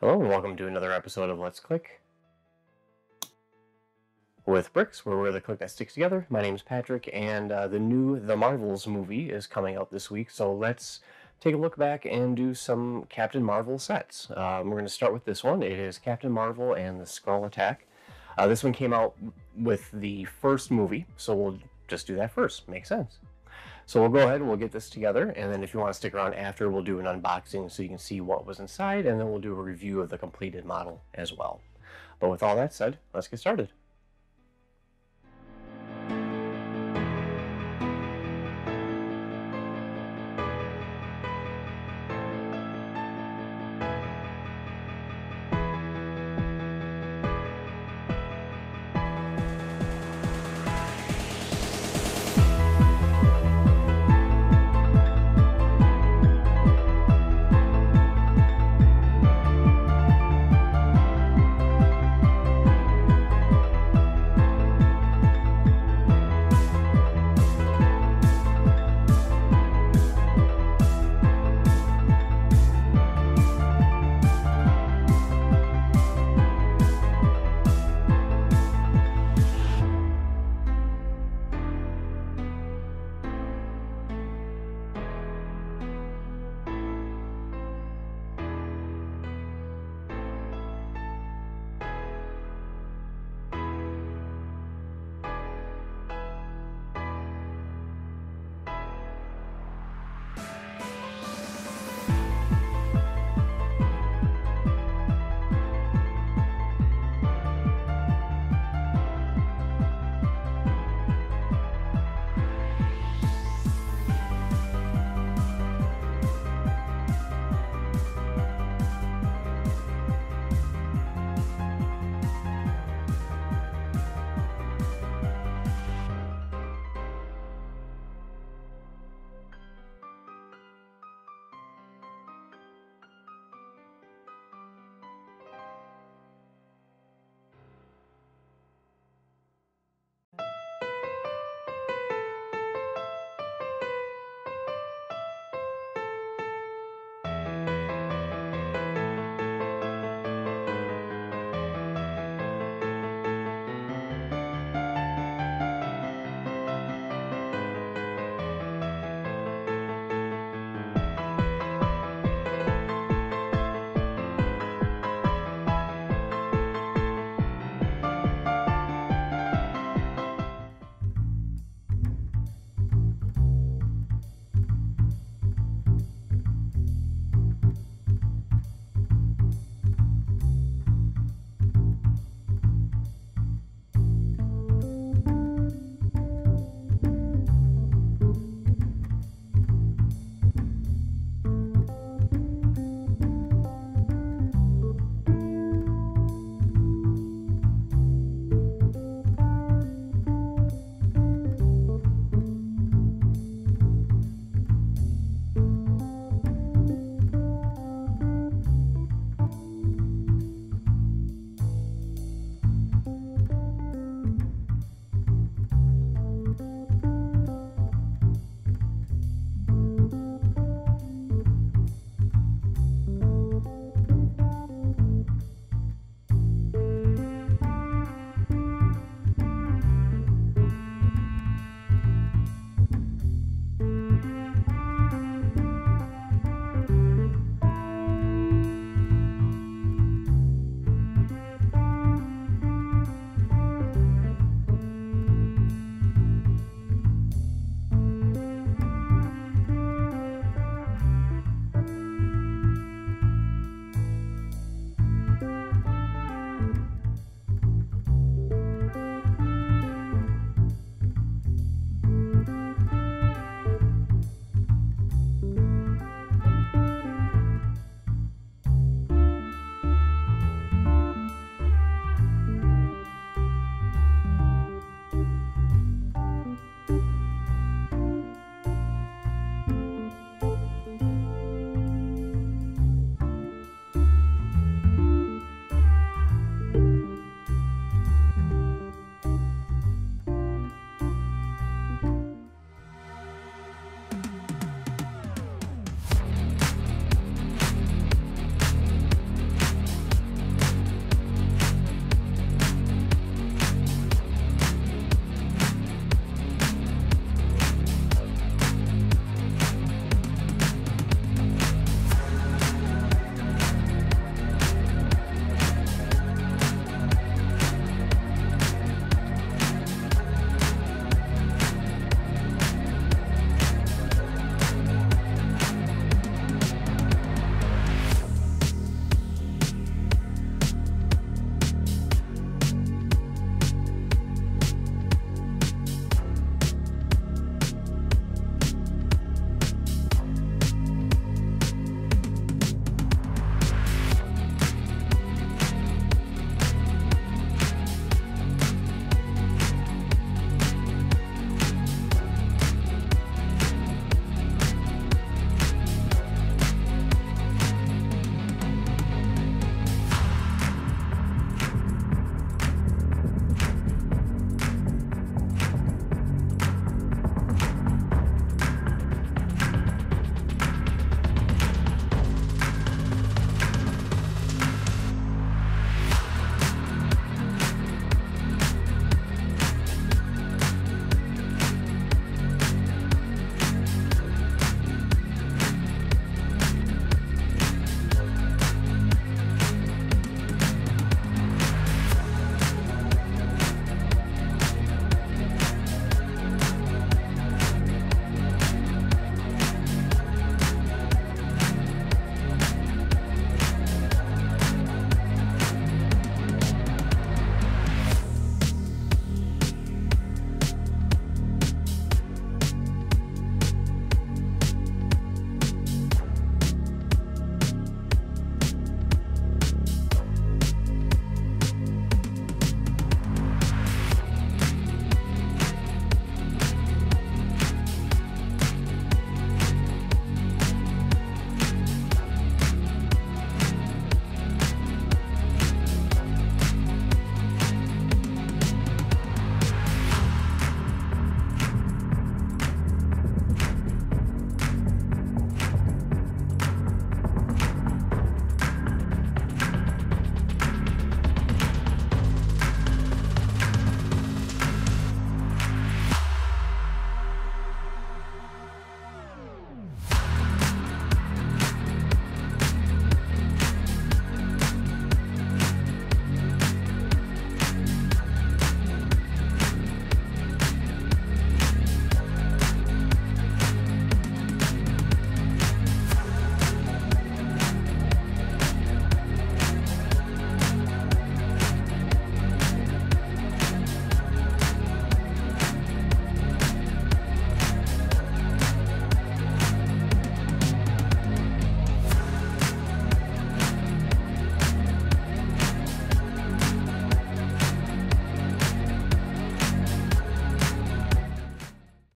Hello and welcome to another episode of Let's Click with Bricks, where we're the click that sticks together. My name's Patrick, and uh, the new The Marvels movie is coming out this week, so let's take a look back and do some Captain Marvel sets. Um, we're going to start with this one. It is Captain Marvel and the Skrull Attack. Uh, this one came out with the first movie, so we'll just do that first. Makes sense. So we'll go ahead and we'll get this together, and then if you want to stick around after, we'll do an unboxing so you can see what was inside, and then we'll do a review of the completed model as well. But with all that said, let's get started.